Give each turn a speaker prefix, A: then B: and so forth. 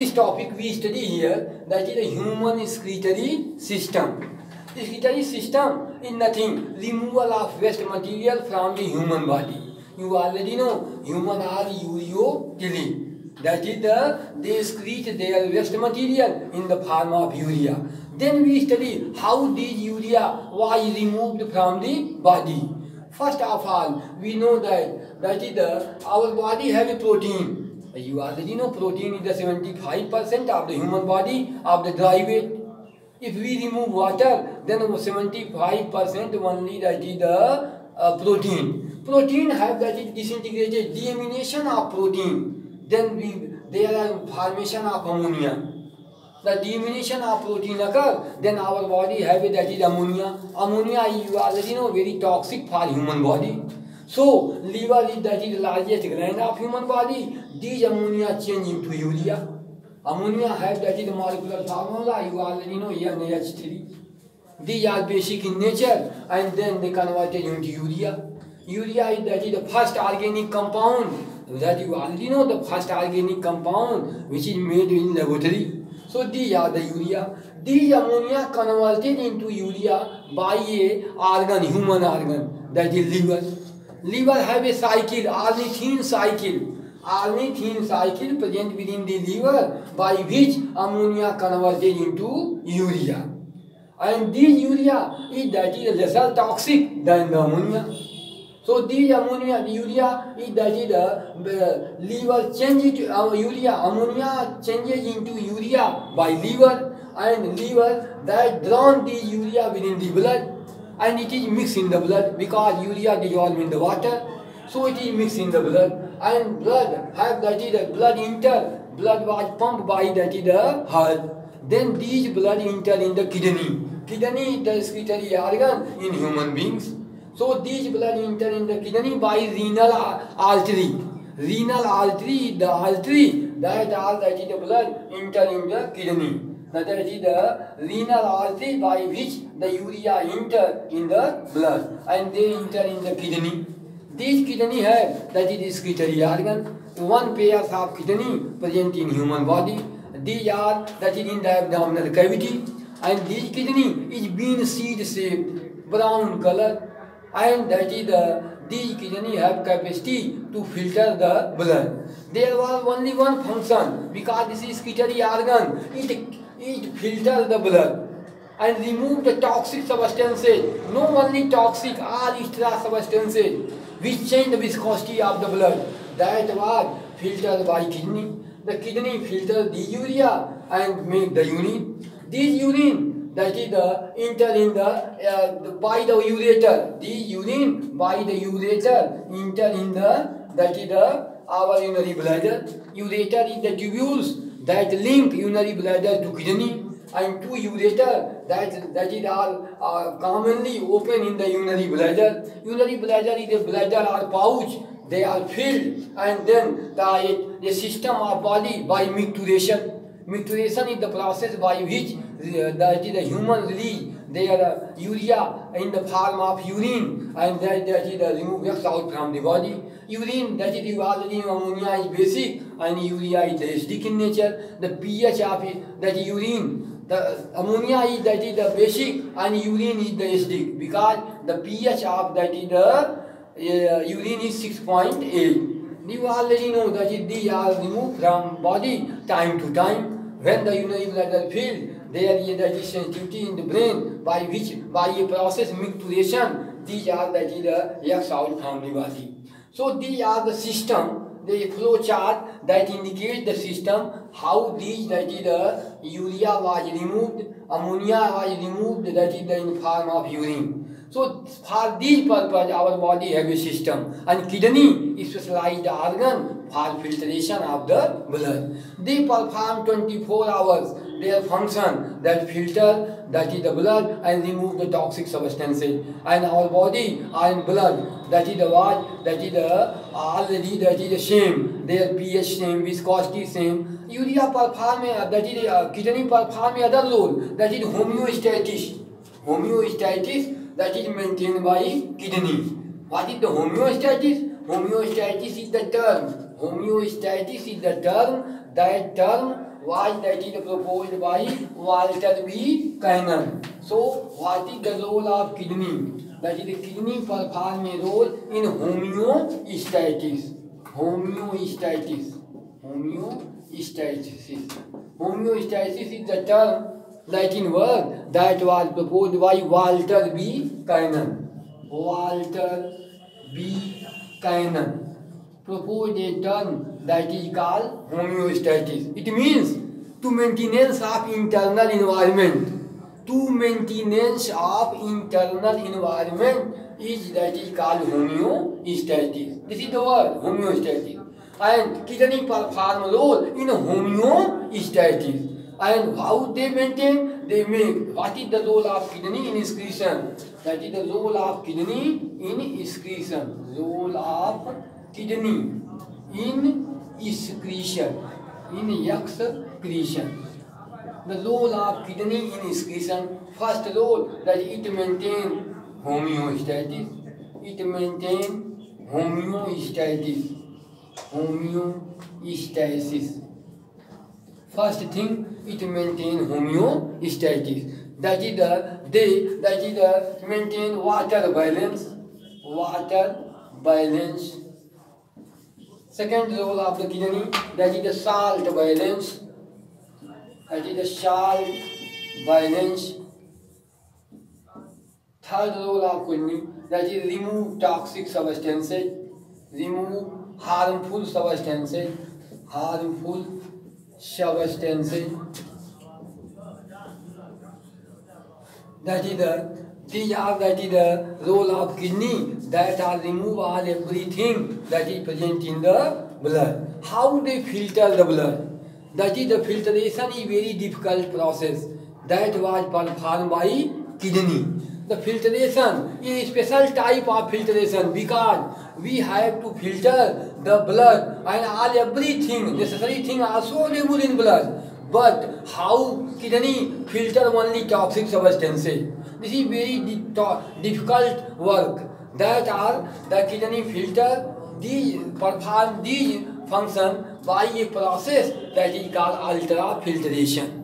A: This topic we study here that is the human excretory system. Excretory system is nothing removal of waste material from the human body. You already know human are ureophilic. That is the they excrete their waste material in the form of urea. Then we study how this urea was removed from the body. First of all, we know that that is the our body have a protein you already know protein is the 75% of the human body of the dry weight. If we remove water, then 75% only that is the uh, protein. Protein have that is disintegrated, deamination of protein. Then we there are formation of ammonia. The deamination of protein occur, then our body have that is ammonia. Ammonia you already know very toxic for human body. So, liver is that is the largest gland of human body. These ammonia change into urea. Ammonia have that is the molecular formula, you already know, NH3. These are basic in nature and then they converted into urea. Urea is that is the first organic compound that you already know the first organic compound which is made in laboratory. So these are the urea. These ammonia converted into urea by a organ, human organ, that is liver. Liver have a cycle, ornithine cycle. Ornithine cycle present within the liver by which ammonia converted into urea. And this urea is that is lesser toxic than the ammonia. So this ammonia, urea is that is the liver changes to uh, urea, ammonia changes into urea by liver and liver that drawn the urea within the blood and it is mixed in the blood because urea dissolved in the water. So it is mixed in the blood and blood have that is the blood enter, blood was pumped by that is the heart. Then these blood enter in the kidney. Kidney is the excretory organ in human beings. So these blood enter in the kidney by renal artery. Renal artery, the artery that all that is the blood enter in the kidney. That is the renal artery by which the urea enter in the blood and they enter in the kidney. These kidney have that is excretory organ. One pair of kidney present in human body. These are that is in the abdominal cavity and this kidney is bean seed shaped, brown color and that is the these kidney have capacity to filter the blood. There was only one function because this is excretory organ. It it filters the blood and remove the toxic substances, not only toxic, all extra substances which change the viscosity of the blood. That was filtered by kidney. The kidney filters the urea and make the urine. This urine that is the enter in the uh, by the ureter. The urine by the ureter enter in the that is the our urinary bladder. Ureter is the tubules that link urinary bladder to kidney and two ureter that, that is all uh, commonly open in the urinary bladder. Urinary bladder is a bladder or pouch. They are filled and then the, the system of body by micturition. Micturition is the process by which uh, that is the human release their uh, urea in the form of urine and that, that is the remove out from the body. Urine, that is already ammonia is basic and urea is acidic in nature. The pH of it, that is urine, the ammonia is that is the basic and urine is the acidic because the pH of that is the uh, urine is 6.8. You already know that is these are removed from body time to time. When the urinary bladder there is the sensitivity in the brain by which by a process micturition, these are that is the X out from the body. So these are the system, the flow chart that indicates the system how these that is the urea was removed, ammonia was removed that is the in form of urine. So for this purpose our body have a system and kidney is specialized organ for filtration of the blood. They perform 24 hours their function that filter that is the blood and remove the toxic substances and our body and blood that is the what that is the already that is the same their pH same viscosity same urea perform that is the uh, kidney perform other role that is homeostasis homeostasis that is maintained by kidney what is the homeostasis homeostasis is the term homeostasis is the term that term is proposed by Walter B. Cannon. So, what is the role of kidney? That is the kidney perform a role in homeostasis. Homeostasis. Homeostasis. Homeostasis is the term Latin word that was proposed by Walter B. Cannon. Walter B. Cannon proposed a term that is called homeostasis. It means to maintenance of internal environment. To maintenance of internal environment is that is called homeostasis. This is the word homeostasis. And kidney perform role in homeostasis. And how they maintain? They make what is the role of kidney in excretion? That is the role of kidney in excretion. Role of kidney in excretion. In excretion. The role of kidney in excretion. First role that it maintain homeostasis. It maintain homeostasis. Homeostasis. First thing, it maintain homeostasis. That is the they that is the maintain water balance. Water balance. Second role of the kidney, that is the salt balance. That is the salt balance. Third role of kidney, that is remove toxic substances, remove harmful substances, harmful substances. That is the these are that is the role of kidney that are remove all everything that is present in the blood. How they filter the blood? That is the filtration is very difficult process that was performed by kidney. The filtration is a special type of filtration because we have to filter the blood and all everything necessary thing also removed in blood. But how kidney filter only toxic substances? This is very difficult work. That are the kidney filter these perform these function by a process that is called ultrafiltration.